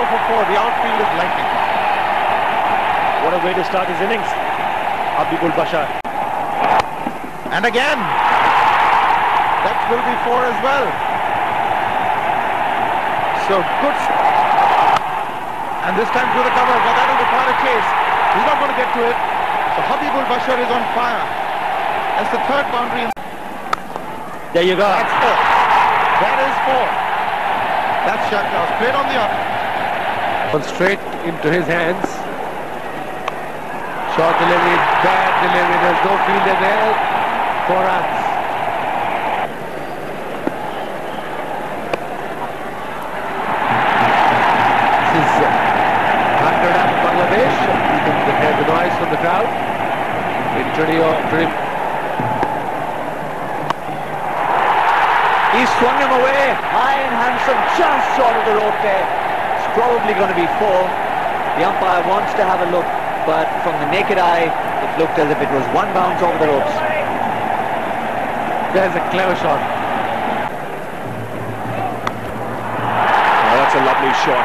4 for 4. The outfield is lightning. What a way to start his innings. Habibul Bashar. And again. That will be 4 as well. So good. And this time through the cover, but that will require a chase. He's not going to get to it. So Habibul Bashar is on fire. That's the third boundary. There you go. That's four. That is four. That's Shahbaz. Played on the up. One straight into his hands. Short delivery, bad delivery. There's no fielder there. Four runs. This is uh, 100 up Bangladesh. You can hear the noise from the crowd. Interior trim. He swung him away, high and handsome, just short of the rope there. It's probably going to be four. The umpire wants to have a look, but from the naked eye, it looked as if it was one bounce over the ropes. There's a clever shot. Oh, that's a lovely shot.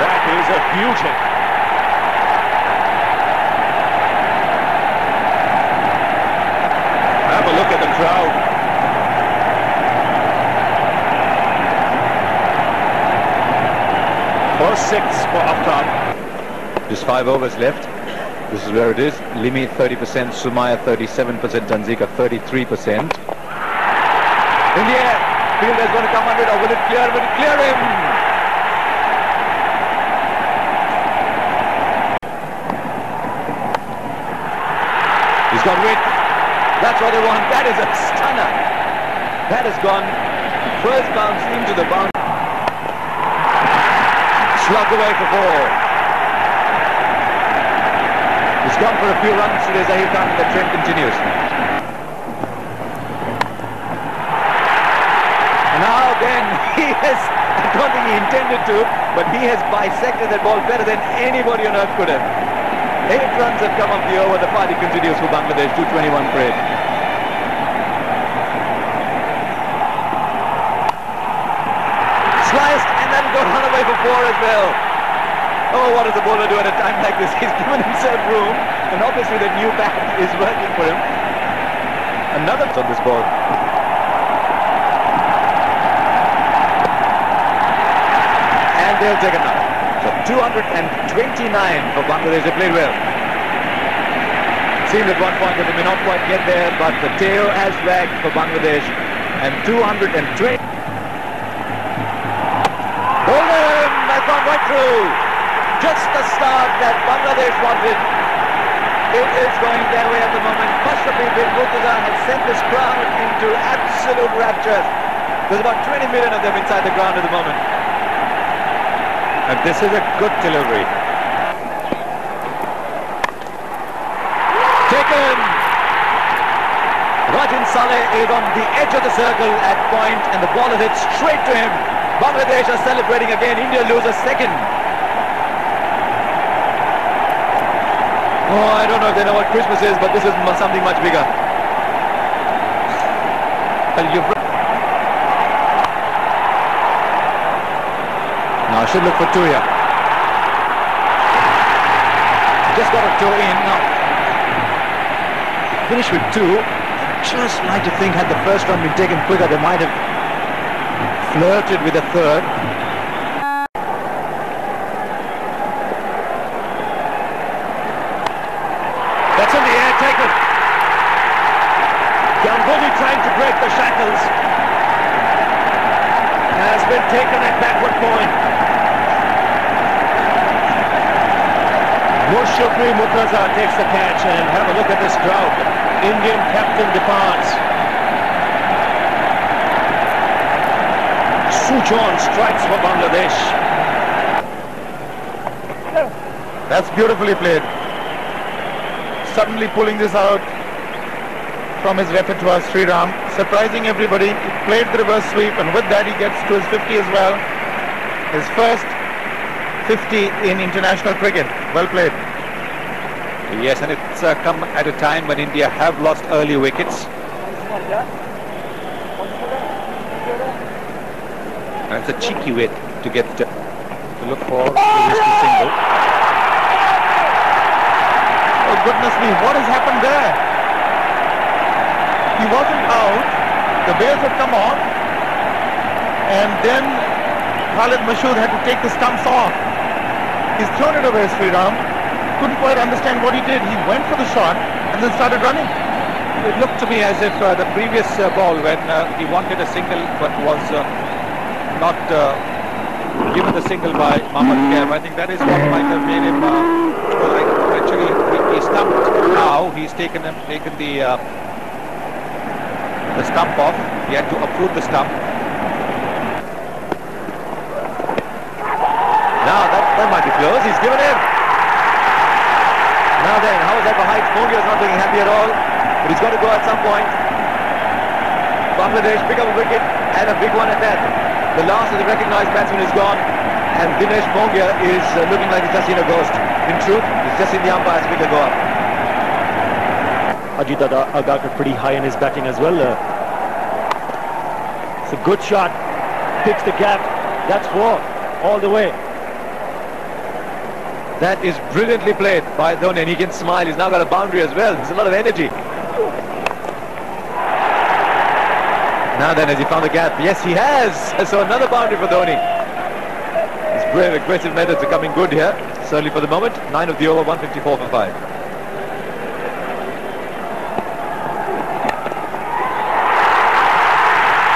That is a huge hit. Have a look at the crowd. For six for Aftab. Just five overs left. This is where it is. Limi 30%, Sumaya 37%, Tanzika 33%. In the air, fielder's going to come under or will it clear? Will it clear him? He's got width. That's what they want. That is a stunner. That has gone first bounce into the bounce. Slugged away for four. He's gone for a few runs today, Khan, and the trend continues. Now again, he has, I don't think he intended to, but he has bisected that ball better than anybody on earth could have. Eight runs have come off the over. The party continues for Bangladesh. 221 for eight. Sliced and then got run away for four as well. Oh, what does the bowler do at a time like this? He's given himself room, and obviously the new bat is working for him. Another on this ball. And they'll take another. So 229 for Bangladesh. They played well. Seemed at one point that they may not quite get there, but the tail has wagged for Bangladesh. And 220. Bolden has gone right through. Just the start that Bangladesh wanted. It is going their way at the moment. Mashrafi bin Murtaza has sent this crowd into absolute rapture. There's about 20 million of them inside the ground at the moment. And this is a good delivery. Taken. Rajin Saleh is on the edge of the circle at point and the ball is hit straight to him. Bangladesh are celebrating again. India lose a second. Oh, I don't know if they know what Christmas is, but this is something much bigger. Now I should look for two here. Just got a two in now. Finish with two. Just like to think had the first run been taken quicker, they might have flirted with a third. That's in the air, taken. Ganguly trying to break the shackles. Has been taken at backward point. Mashrafi Murtaza takes the catch and have a look at this crowd. Indian captain departs. Sujon strikes for Bangladesh. That's beautifully played. Suddenly pulling this out from his repertoire, Sriram, surprising everybody. He played the reverse sweep, and with that he gets to his 50 as well. His first 50 in international cricket. Well played. Yes, and it's uh, come at a time when India have lost early wickets. And it's a cheeky way to get to look for the single. Oh goodness me, what has happened there? He wasn't out, the bails had come on, and then Khaled Mashud had to take the stumps off. He's thrown it away, Sriram. Couldn't quite understand what he did. He went for the shot and then started running. It looked to me as if uh, the previous uh, ball when uh, he wanted a single but was uh, not uh, given the single by Mohammad Kaif. I think that is what might have made him uh, like, actually he, he stumped now. He's taken him, taken the uh, the stump off. He had to uproot the stump. Now that, that might be close. He's given in. Now then, how is that for height? Mongia is not looking happy at all. But he's got to go at some point. Bangladesh pick up a wicket and a big one at that. The last of the recognised batsman is gone. And Dinesh Mongia is uh, looking like he's just seen a ghost. In truth, he's just seen the umpire's finger go up. Ajit Agarkar pretty high in his batting as well. Uh, it's a good shot. Picks the gap. That's four. All the way. That is brilliantly played by Dhoni and he can smile. He's now got a boundary as well. There's a lot of energy. Now then, has he found the gap? Yes, he has. So another boundary for Dhoni. His brave, aggressive methods are coming good here. Certainly for the moment. Nine of the over, 154 for five.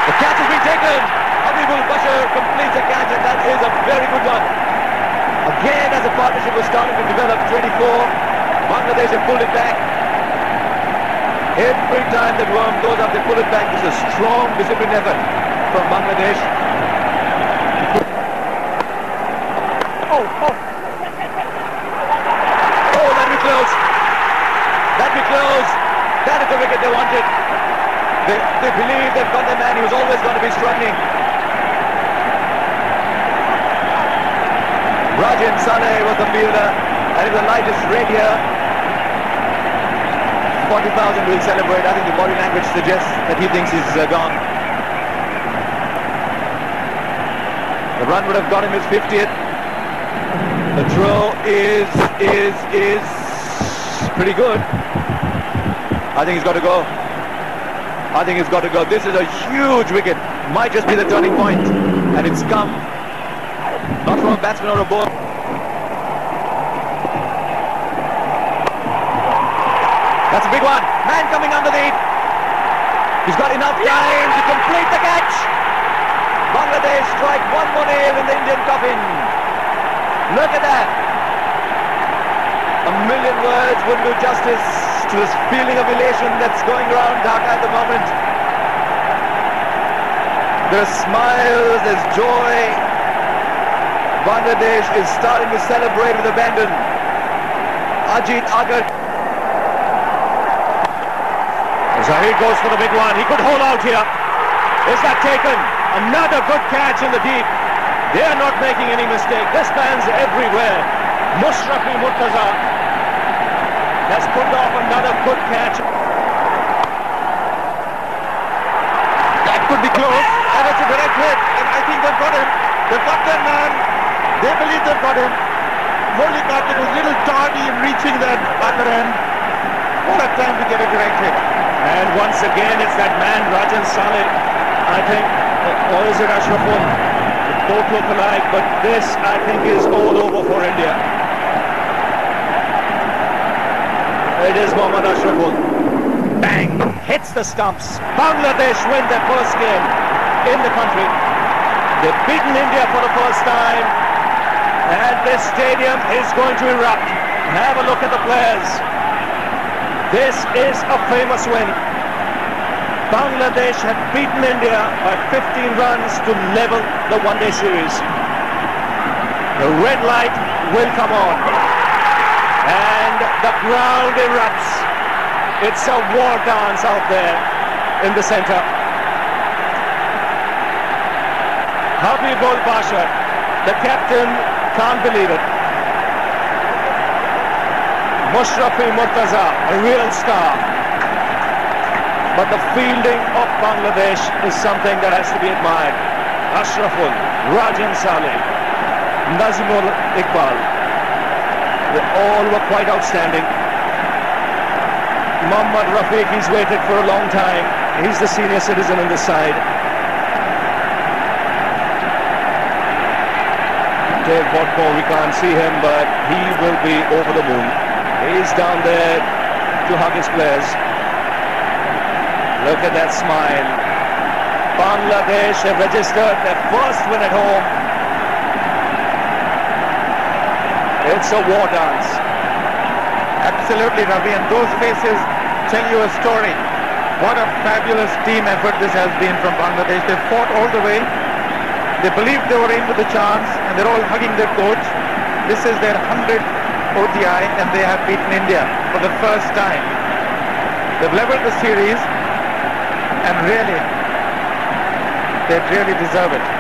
The catch has been taken. Habibul Bashar completes a catch and that is a very good one. Again, as a partnership was starting to develop, 24. Bangladesh pulled it back. Every time that worm goes up, they pull it back. It's a strong, disciplined effort from Bangladesh. Oh, oh. Oh, that'd be close. That'd be close. That is the wicket they wanted. They, they believe they've got the man. He was always going to be struggling. Rajin Saleh was the fielder, and if the light is red here, 40,000 will celebrate. I think the body language suggests that he thinks he's uh, gone. The run would have got him his 50th. The throw is, is, is pretty good. I think he's got to go. I think he's got to go. This is a huge wicket. Might just be the turning point, and it's come not from a batsman or a bowler. That's a big one. Man coming underneath. He's got enough time to complete the catch. Bangladesh strike one more nail in the Indian coffin. Look at that. A million words wouldn't do justice to this feeling of elation that's going around Dhaka at the moment. There's smiles, there's joy, Bangladesh is starting to celebrate with abandon. Ajit Agar. Zaheer goes for the big one. He could hold out here. Is that taken? Another good catch in the deep. They are not making any mistake. This man's everywhere. Mashrafi Murtaza has pulled off another good catch. That could be close, and it's a direct hit, and I think they've got him. They've got their man. They believe they've got him. Murali Kartik was a little tardy in reaching that other end. What a time to get a direct hit. And once again, it's that man, Rajin Saleh. I think, or is it Ashraful? Both look alike, but this, I think, is all over for India. It is Mohammad Ashraful. Bang! Hits the stumps. Bangladesh win their first game in the country. They've beaten India for the first time. And this stadium is going to erupt. Have a look at the players. This is a famous win. Bangladesh have beaten India by 15 runs to level the one-day series. The red light will come on. And the ground erupts. It's a war dance out there in the center. Habibul Bashar, the captain, can't believe it. Mashrafi Murtaza, a real star. But the fielding of Bangladesh is something that has to be admired. Ashraful, Rajin Saleh, Nazimul Iqbal. They all were quite outstanding. Mohammad Rafiq, he's waited for a long time. He's the senior citizen on the side. Dav Whatmore, we can't see him, but he will be over the moon. He's down there to hug his players. Look at that smile. Bangladesh have registered their first win at home. It's a war dance. Absolutely, Ravi, and those faces tell you a story. What a fabulous team effort this has been from Bangladesh. They fought all the way. They believed they were in with a chance, and they're all hugging their coach. This is their 100th ODI, and they have beaten India for the first time. They've leveled the series, and really, they really deserve it.